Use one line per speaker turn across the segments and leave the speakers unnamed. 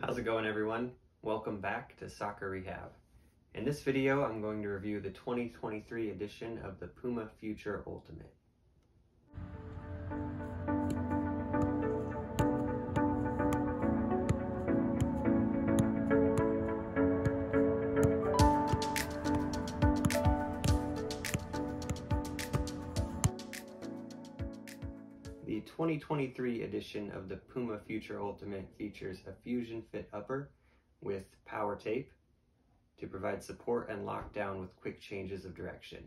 How's it going everyone? Welcome back to Soccer Rehab. In this video, I'm going to review the 2023 edition of the Puma Future Ultimate. 2023 edition of the Puma Future Ultimate features a Fusion Fit upper with power tape to provide support and lockdown with quick changes of direction.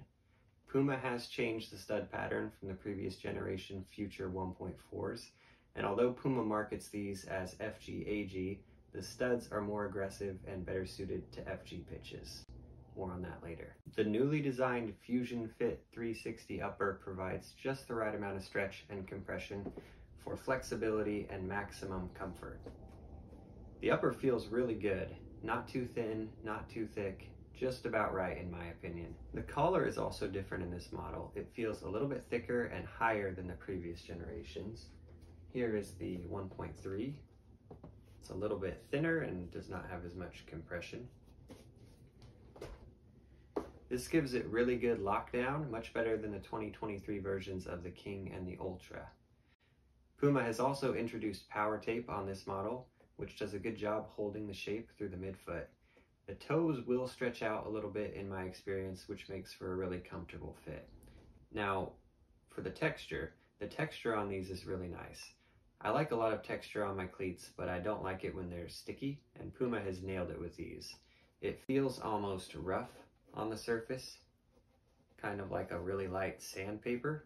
Puma has changed the stud pattern from the previous generation Future 1.4s, and although Puma markets these as FG-AG, the studs are more aggressive and better suited to FG pitches. More on that later. The newly designed Fusion Fit 360 upper provides just the right amount of stretch and compression for flexibility and maximum comfort. The upper feels really good, not too thin, not too thick, just about right in my opinion. The collar is also different in this model. It feels a little bit thicker and higher than the previous generations. Here is the 1.3. It's a little bit thinner and does not have as much compression. This gives it really good lockdown, much better than the 2023 versions of the King and the Ultra. Puma has also introduced power tape on this model, which does a good job holding the shape through the midfoot. The toes will stretch out a little bit in my experience, which makes for a really comfortable fit. Now, for the texture, the texture on these is really nice. I like a lot of texture on my cleats, but I don't like it when they're sticky, and Puma has nailed it with these. It feels almost rough on the surface, kind of like a really light sandpaper.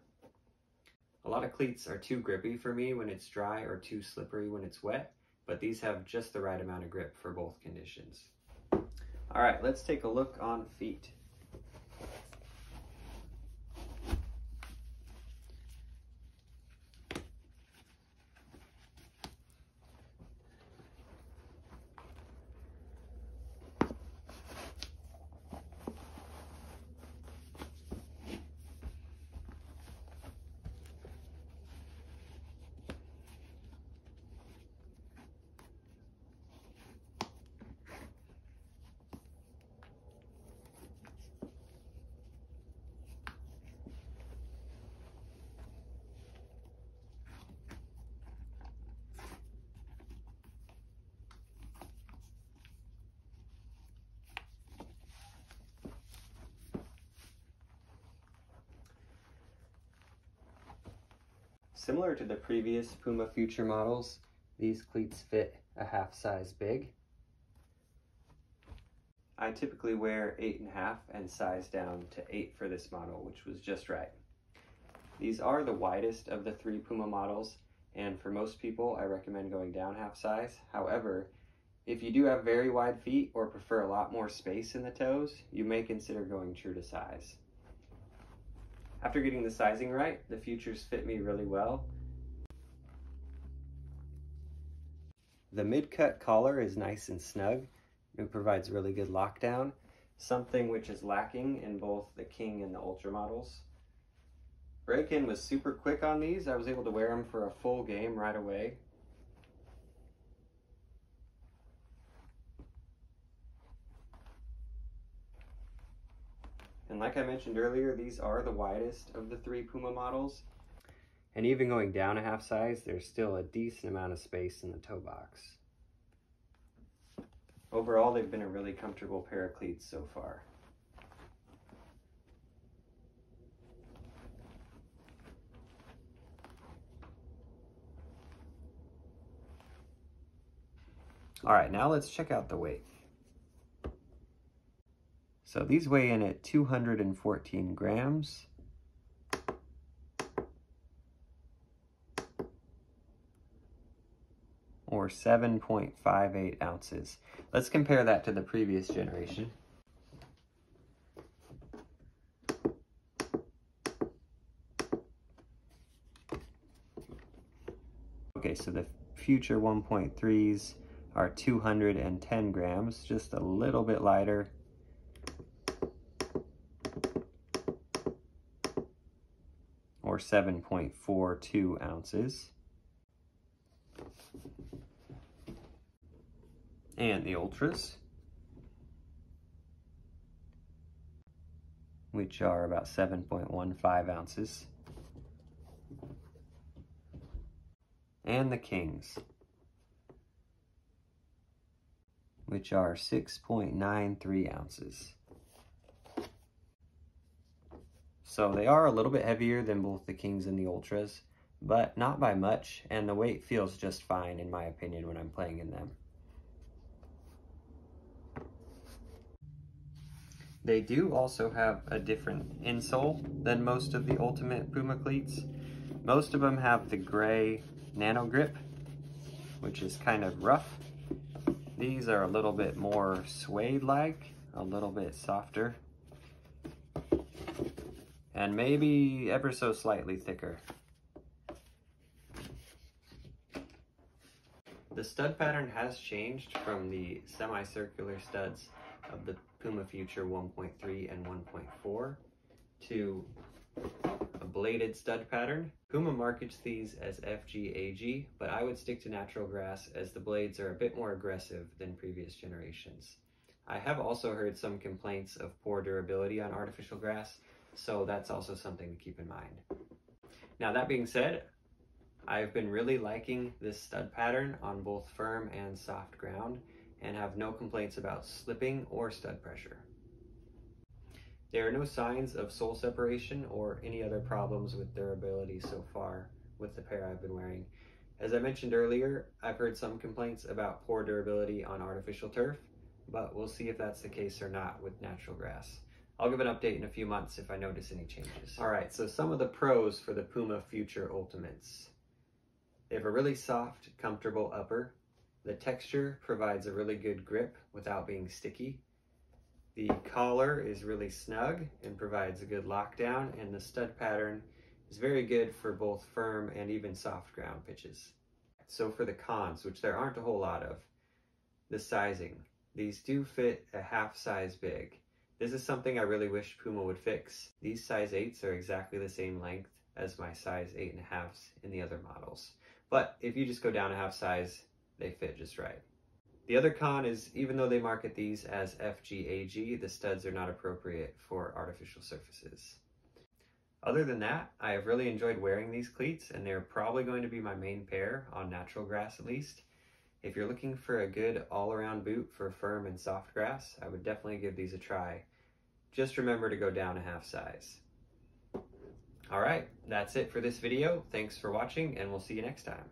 A lot of cleats are too grippy for me when it's dry or too slippery when it's wet, but these have just the right amount of grip for both conditions. All right, let's take a look on feet. Similar to the previous Puma Future models, these cleats fit a half size big. I typically wear eight and a half and size down to eight for this model, which was just right. These are the widest of the three Puma models, and for most people, I recommend going down half size. However, if you do have very wide feet or prefer a lot more space in the toes, you may consider going true to size. After getting the sizing right, the futures fit me really well. The mid-cut collar is nice and snug. It provides really good lockdown, something which is lacking in both the King and the Ultra models. Break-in was super quick on these. I was able to wear them for a full game right away. And like I mentioned earlier, these are the widest of the three Puma models. And even going down a half size, there's still a decent amount of space in the toe box. Overall, they've been a really comfortable pair of cleats so far. All right, now let's check out the weight. So these weigh in at 214 grams. Or 7.58 ounces. Let's compare that to the previous generation. Okay, so the future 1.3s are 210 grams, just a little bit lighter or 7.42 ounces. And the Ultras, which are about 7.15 ounces. And the Kings, which are 6.93 ounces. So they are a little bit heavier than both the Kings and the Ultras, but not by much, and the weight feels just fine in my opinion when I'm playing in them. They do also have a different insole than most of the Ultimate Puma cleats. Most of them have the gray nano grip, which is kind of rough. These are a little bit more suede-like, a little bit softer, and maybe ever so slightly thicker. The stud pattern has changed from the semicircular studs of the Puma Future 1.3 and 1.4 to a bladed stud pattern. Puma markets these as FGAG, but I would stick to natural grass as the blades are a bit more aggressive than previous generations. I have also heard some complaints of poor durability on artificial grass, so that's also something to keep in mind. Now that being said, I've been really liking this stud pattern on both firm and soft ground and have no complaints about slipping or stud pressure. There are no signs of sole separation or any other problems with durability so far with the pair I've been wearing. As I mentioned earlier, I've heard some complaints about poor durability on artificial turf, but we'll see if that's the case or not with natural grass. I'll give an update in a few months if I notice any changes. All right, so some of the pros for the Puma Future Ultimates. They have a really soft, comfortable upper. The texture provides a really good grip without being sticky. The collar is really snug and provides a good lockdown, and the stud pattern is very good for both firm and even soft ground pitches. So for the cons, which there aren't a whole lot of, the sizing. These do fit a half size big. This is something I really wish Puma would fix. These size 8s are exactly the same length as my size 8.5s in the other models. But if you just go down a half size, they fit just right. The other con is even though they market these as FGAG, the studs are not appropriate for artificial surfaces. Other than that, I have really enjoyed wearing these cleats and they're probably going to be my main pair on natural grass at least. If you're looking for a good all-around boot for firm and soft grass, I would definitely give these a try. Just remember to go down a half size. All right, that's it for this video. Thanks for watching and we'll see you next time.